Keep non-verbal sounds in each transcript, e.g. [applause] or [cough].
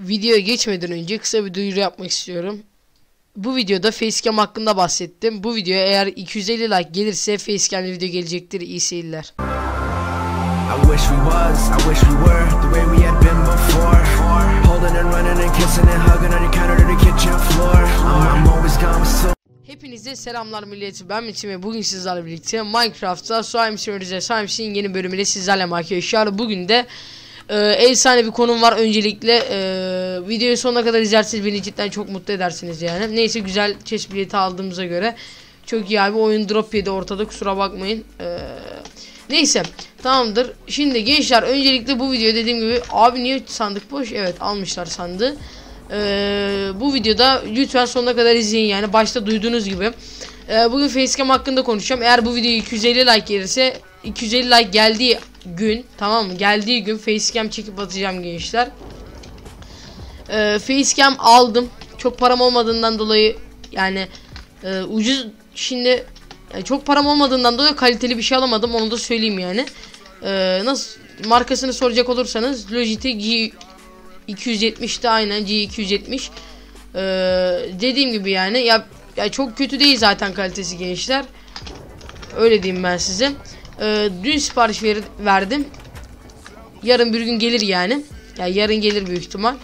videoya geçmeden önce kısa bir duyuru yapmak istiyorum. Bu videoda facecam hakkında bahsettim. Bu videoya eğer 250 like gelirse facecam'li video gelecektir. İyi seyirler. I wish we was, I wish we were the way we had been before. Holding and running and kissing and hugging on your counter to the kitchen floor. I'm, I'm always gone with so. Hepinize selamlar milleti ben Metin ve bugün sizlerle birlikte Minecraft'ta Slime Simulator'da Slimes'in yeni bölümüyle sizlerle arkadaşlar Bugün de e, efsane bir konum var öncelikle. E, videoyu sonuna kadar izlerseniz beni cidden çok mutlu edersiniz yani. Neyse güzel bileti aldığımıza göre. Çok iyi abi oyun drop yedi ortada kusura bakmayın. E, Neyse tamamdır. Şimdi gençler öncelikle bu video dediğim gibi abi niye sandık boş? Evet almışlar sandığı. Ee, bu videoda lütfen sonuna kadar izleyin yani başta duyduğunuz gibi. Ee, bugün facecam hakkında konuşacağım. Eğer bu video 250 like gelirse 250 like geldiği gün tamam mı? Geldiği gün facecam çekip atacağım gençler. Ee, facecam aldım. Çok param olmadığından dolayı yani e, ucuz şimdi e, çok param olmadığından dolayı kaliteli bir şey alamadım onu da söyleyeyim yani. Ee, nasıl markasını soracak olursanız Logitech G 270'te aynen G270. Ee, dediğim gibi yani ya, ya çok kötü değil zaten kalitesi gençler. Öyle diyeyim ben size. Ee, dün sipariş ver, verdim. Yarın bir gün gelir yani. Ya yani yarın gelir büyük ihtimal.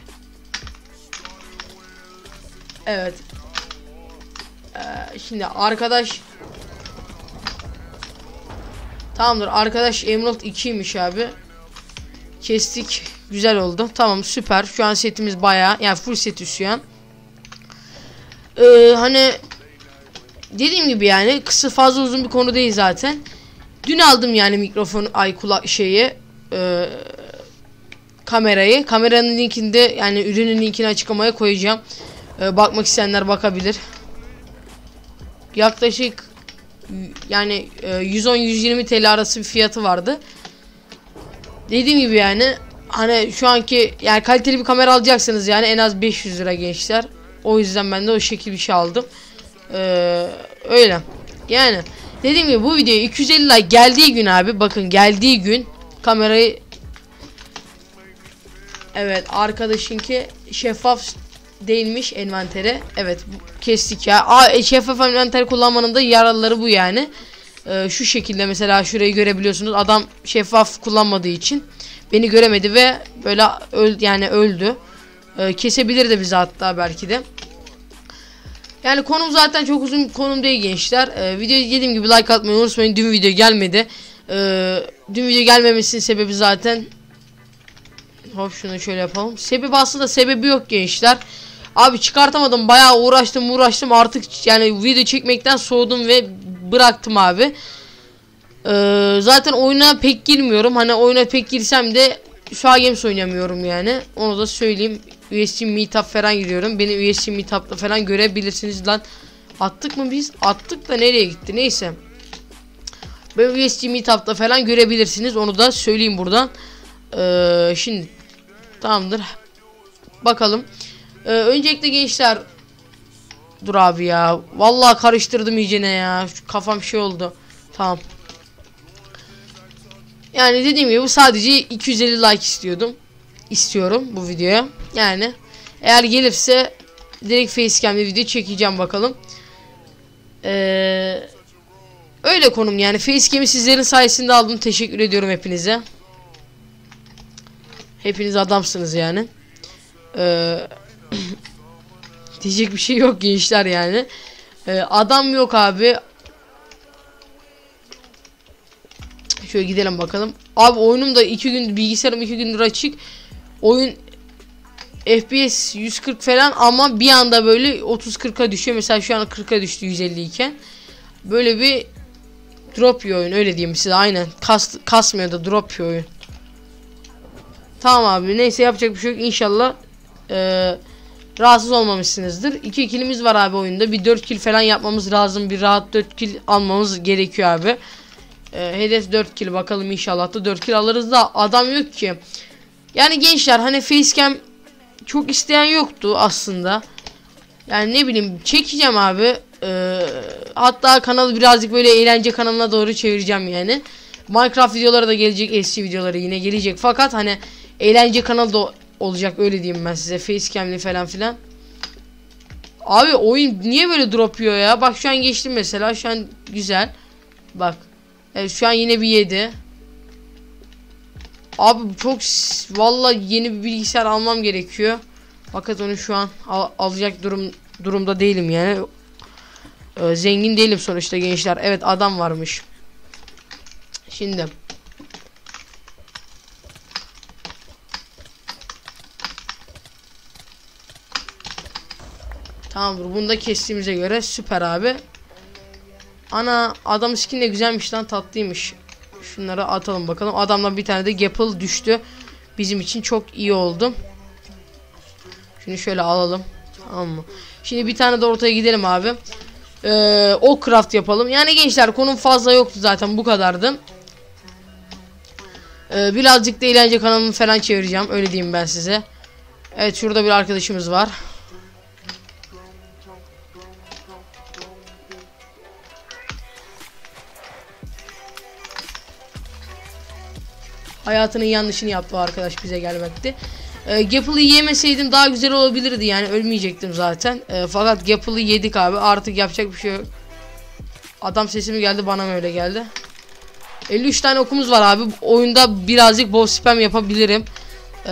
Evet. Ee, şimdi arkadaş Tamamdır arkadaş Emerald 2'ymiş abi. Kestik. Güzel oldu. Tamam süper. Şu an setimiz bayağı yani full seti şu an. Ee, hani dediğim gibi yani kısa fazla uzun bir konu değil zaten. Dün aldım yani mikrofon ay kulak şeyi e, kamerayı. Kameranın linkinde yani ürünün linkini açıklamaya koyacağım. E, bakmak isteyenler bakabilir. Yaklaşık yani e, 110-120 TL arası bir fiyatı vardı. Dediğim gibi yani hani şu anki yani kaliteli bir kamera alacaksınız yani en az 500 lira gençler. O yüzden ben de o şekil bir şey aldım. Ee, öyle. Yani dediğim gibi bu videoya 250 like geldiği gün abi bakın geldiği gün kamerayı Evet arkadaşınki şeffaf değilmiş envantere. Evet kestik ya. Aa, e, şeffaf envanter kullanmanın da yararları bu yani. Ee, şu şekilde mesela şurayı görebiliyorsunuz. Adam şeffaf kullanmadığı için beni göremedi ve böyle öl yani öldü. Ee, kesebilir de bizi hatta belki de. Yani konum zaten çok uzun konum değil gençler. Ee, videoyu dediğim gibi like atmayı unutmayın. Dün video gelmedi. Ee, dün video gelmemesinin sebebi zaten Hop şunu şöyle yapalım. Sebebi aslında sebebi yok gençler. Abi çıkartamadım. Bayağı uğraştım uğraştım. Artık yani video çekmekten soğudum ve bıraktım abi. Ee, zaten oyuna pek girmiyorum. Hani oyuna pek girsem de şu an games oynamıyorum yani. Onu da söyleyeyim. USB Meetup falan giriyorum. Beni USB Meetup'ta falan görebilirsiniz lan. Attık mı biz? Attık da nereye gitti? Neyse. Ben USB Meetup'ta falan görebilirsiniz. Onu da söyleyeyim buradan. Ee, şimdi tamamdır. Bakalım. Ee, öncelikle gençler Dur abi ya. Vallahi karıştırdım iyicene ya. Şu kafam şey oldu. Tamam. Yani dediğim gibi sadece 250 like istiyordum. İstiyorum bu videoya. Yani eğer gelirse direkt facecam'de video çekeceğim bakalım. Ee, öyle konum yani facecam'i sizlerin sayesinde aldım. Teşekkür ediyorum hepinize. Hepiniz adamsınız yani. Eee [clears throat] Diyecek bir şey yok gençler yani. Ee, adam yok abi. Şöyle gidelim bakalım. Abi oyunum da 2 gün bilgisayarım 2 gündür açık. Oyun FPS 140 falan ama bir anda böyle 30-40'a düşüyor. Mesela şu an 40'a düştü 150 iken. Böyle bir drop bir oyun öyle diyeyim size aynen. Kas, kasmıyor da drop bir oyun. Tamam abi neyse yapacak bir şey yok inşallah. Eee rahatsız olmamışsınızdır. 2 ikilimiz var abi oyunda. Bir 4 kill falan yapmamız lazım. Bir rahat 4 kill almamız gerekiyor abi. Ee, hedef 4 kill bakalım inşallah da 4 kill alırız da adam yok ki. Yani gençler hani facecam çok isteyen yoktu aslında. Yani ne bileyim çekeceğim abi. Ee, hatta kanalı birazcık böyle eğlence kanalına doğru çevireceğim yani. Minecraft videoları da gelecek, eski videoları yine gelecek. Fakat hani eğlence kanalı da olacak öyle diyeyim ben size. Facecam'li falan filan. Abi oyun niye böyle drop ya? Bak şu an geçtim mesela. Şu an güzel. Bak. Evet şu an yine bir 7. Abi çok vallahi yeni bir bilgisayar almam gerekiyor. Fakat onu şu an al- alacak durum durumda değilim yani. Ee, zengin değilim sonuçta gençler. Evet adam varmış. Şimdi Tamamdır. Bunu da kestiğimize göre süper abi. Ana adam skin de güzelmiş lan tatlıymış. Şunları atalım bakalım. Adamdan bir tane de Gapple düştü. Bizim için çok iyi oldu. Şunu şöyle alalım. Tamam mı? Şimdi bir tane de ortaya gidelim abi. Ee, o craft yapalım. Yani gençler konum fazla yoktu zaten bu kadardı. Ee, birazcık da eğlence kanalımı falan çevireceğim. Öyle diyeyim ben size. Evet şurada bir arkadaşımız var. Hayatının yanlışını yaptı o arkadaş bize gelmekti. E, Gapple'ı yemeseydim daha güzel olabilirdi yani ölmeyecektim zaten. E, fakat Gapple'ı yedik abi artık yapacak bir şey yok. Adam sesi mi geldi bana mı öyle geldi. 53 tane okumuz var abi. Oyunda birazcık bol spam yapabilirim. E,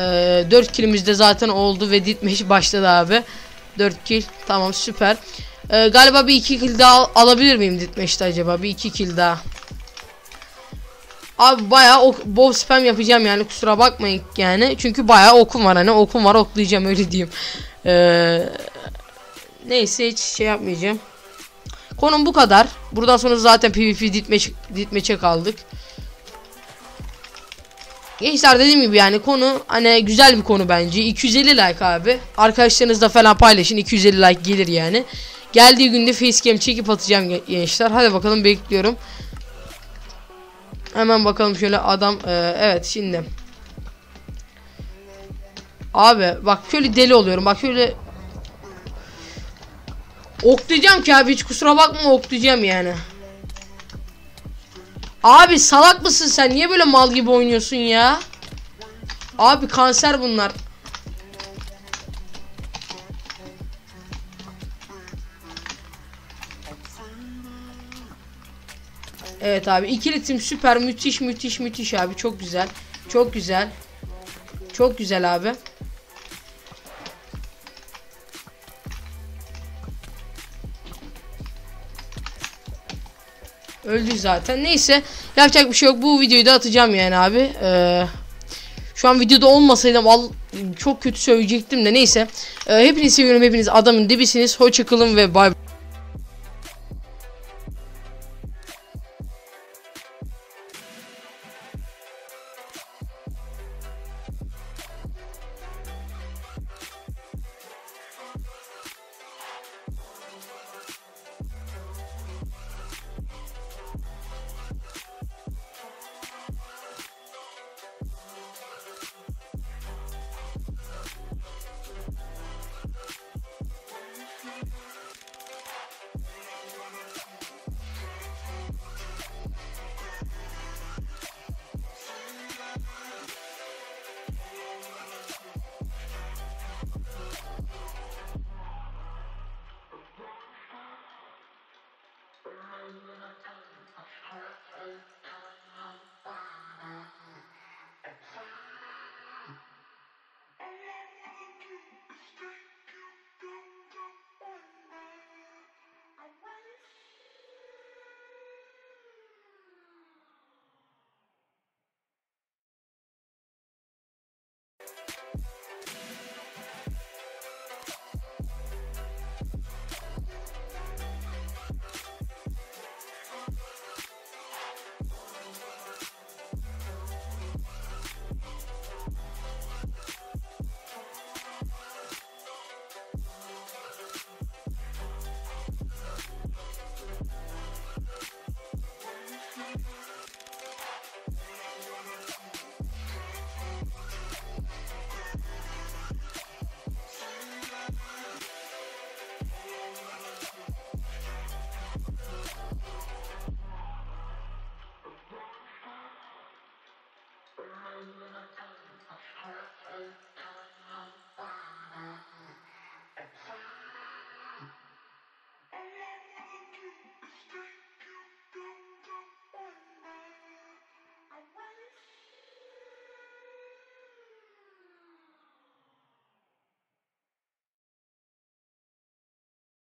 4 kilimiz de zaten oldu ve ditmeş başladı abi. 4 kill tamam süper. E, galiba bir 2 kill daha al- alabilir miyim ditmeşte acaba? Bir 2 kill daha. Abi bayağı ok bol spam yapacağım yani kusura bakmayın yani. Çünkü bayağı okum var hani okum var oklayacağım öyle diyeyim. Ee, neyse hiç şey yapmayacağım. Konum bu kadar. Buradan sonra zaten PvP ditmeç, ditmeçe kaldık. Gençler dediğim gibi yani konu hani güzel bir konu bence. 250 like abi. Arkadaşlarınızla falan paylaşın. 250 like gelir yani. Geldiği günde facecam çekip atacağım ge- gençler. Hadi bakalım bekliyorum. Hemen bakalım şöyle adam e, evet şimdi. Abi bak şöyle deli oluyorum. Bak şöyle oklayacağım ki abi hiç kusura bakma oklayacağım yani. Abi salak mısın sen? Niye böyle mal gibi oynuyorsun ya? Abi kanser bunlar. Evet abi ikili tim süper müthiş müthiş müthiş abi çok güzel. Çok güzel. Çok güzel abi. Öldü zaten. Neyse yapacak bir şey yok. Bu videoyu da atacağım yani abi. Ee, şu an videoda olmasaydım al çok kötü söyleyecektim de neyse. Ee, hepinizi seviyorum. Hepiniz adamın dibisiniz. Hoşçakalın ve bay bay.